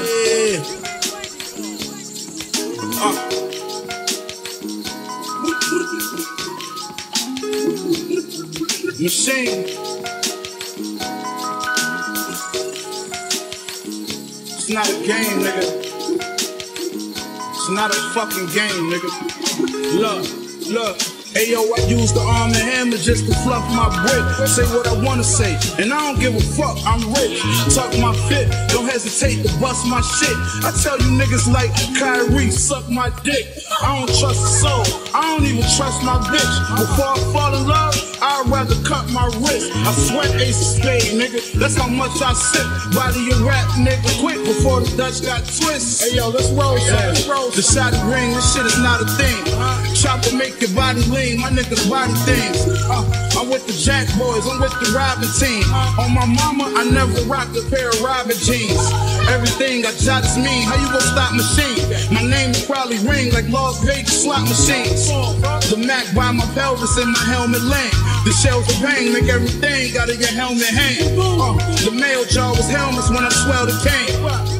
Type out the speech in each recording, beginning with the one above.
Yeah. Uh. Machine. It's not a game, nigga. It's not a fucking game, nigga. Look, look. Hey yo, I use the arm and hammer just to fluff my brick. Say what I wanna say, and I don't give a fuck, I'm rich. Talk my fit, don't hesitate to bust my shit. I tell you niggas like Kyrie, suck my dick. I don't trust a soul, I don't even trust my bitch. Before I fall in love, I'd rather cut my wrist. I sweat ace of spade, nigga. That's how much I sip. Body of rap, nigga, quick before the Dutch got twist. Hey yo, let's roll, roll. The shot ring, this shit is not a thing. Body lean, my niggas body things. Uh, I'm with the Jack Boys, I'm with the Robin team. On my mama, I never rocked a pair of Robin jeans. Everything I jot is mean. How you gonna stop machine? My name will probably ring like Las Vegas slot machines. The Mac by my pelvis and my helmet lane. The shells of pain make everything out of your helmet hang. Uh, the mail jar was helmets when I swell the cane.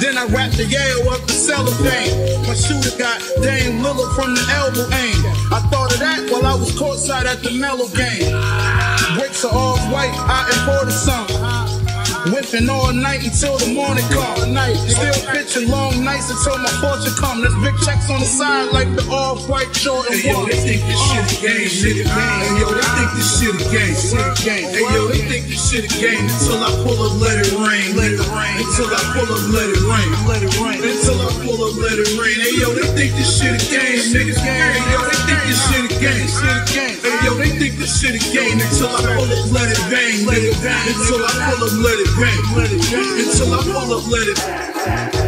Then I wrapped the Yale up the cellophane. My shooter got Dame Lillard from the elbow aim. I thought of that while I was courtside at the Melo game. Bricks are all white, I imported some. Whipping all night until the morning come. Night, still pitching long nights until my fortune come. There's big checks on the side like the all-white Jordan Hey yo, one. they think this shit a game, a. Hey yo, they think this shit a game, shit a game. Hey yo, they think this shit a game until I pull up, let it Until I pull up, let it rain, let it rain. Until I pull up, let it rain. Hey yo, they think this shit a game, niggas. Hey yo, they think this shit a game, game. Hey yo, they think this shit a game until I pull up, let it bang, let it bang. Until I pull up, let it bang, let it bang. Until I pull up, let it.